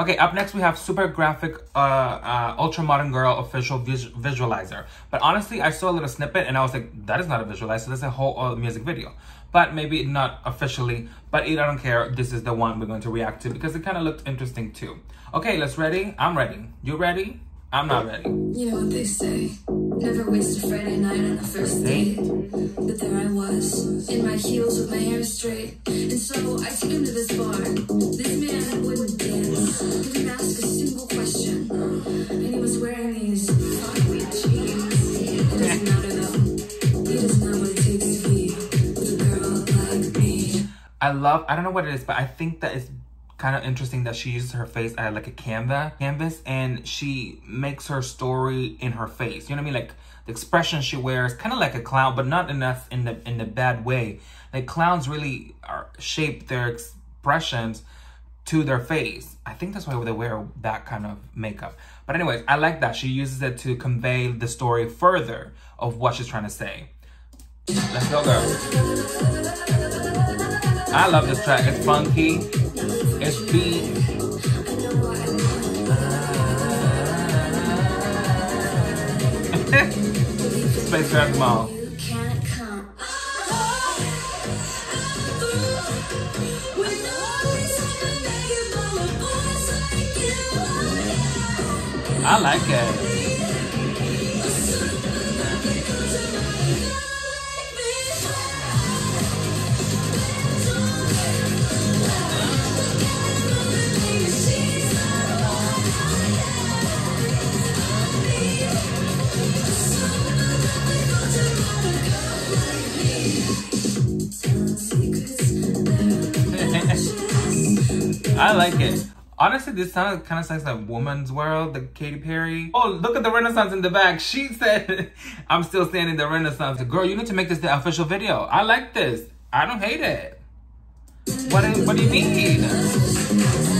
Okay, up next we have Super Graphic uh, uh, Ultra Modern Girl official vis visualizer. But honestly, I saw a little snippet and I was like, that is not a visualizer, that's a whole uh, music video. But maybe not officially, but I don't care. This is the one we're going to react to because it kind of looked interesting too. Okay, let's ready? I'm ready. You ready? I'm not ready. You know what they say. Never waste a Friday night on the first date. But there I was, in my heels with my hair straight. And so I took him to this bar. This I love, I don't know what it is, but I think that it's kind of interesting that she uses her face as like a canvas canvas and she makes her story in her face. You know what i mean? Like the expression she wears kind of like a clown but not enough in the in the bad way. Like clowns really are shape their expressions to their face. I think that's why they wear that kind of makeup. But anyways i like that she uses it to convey the story further of what she's trying to say. Let's go girl i love this track it's funky it's beat. Space. You can't. I like it. I like it. Honestly, this sounds kind of sounds like Woman's World, the Katy Perry. Oh, look at the Renaissance in the back. She said, I'm still standing the Renaissance. Girl, you need to make this the official video. I like this. I don't hate it. What, what do you mean?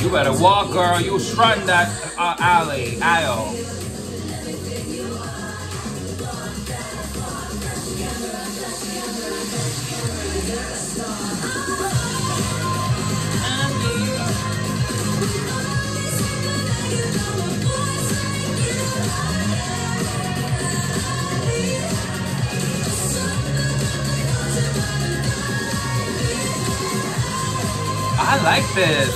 You better walk, girl. You strut that uh, alley, aisle. I like this.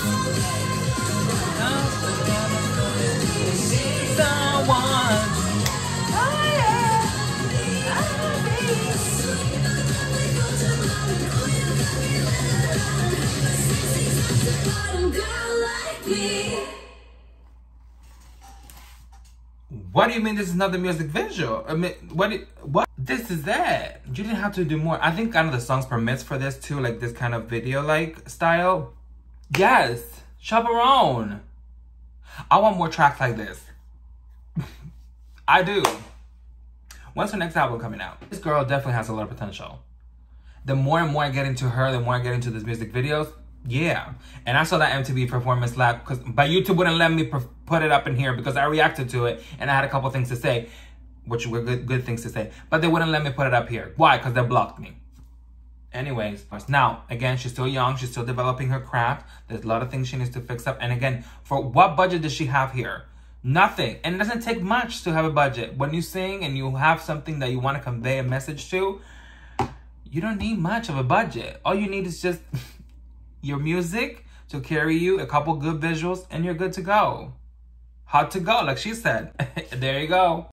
What do you mean this is not the music visual? I mean, what? It, what? This is that. You didn't have to do more. I think kind of the songs permits for this too, like this kind of video-like style. Yes, Chappell Roan. I want more tracks like this. I do. When's her next album coming out? This girl definitely has a lot of potential. The more and more I get into her, the more I get into these music videos. Yeah, and I saw that MTV Performance Lab because but YouTube wouldn't let me put it up in here because I reacted to it and I had a couple things to say, which were good good things to say, but they wouldn't let me put it up here. Why? Because they blocked me. Anyways, now again, she's still young. She's still developing her craft. There's a lot of things she needs to fix up. And again, for what budget does she have here? Nothing. And it doesn't take much to have a budget. When you sing and you have something that you want to convey a message to, you don't need much of a budget. All you need is just your music to carry you, a couple good visuals, and you're good to go. hot to go, like she said. there you go.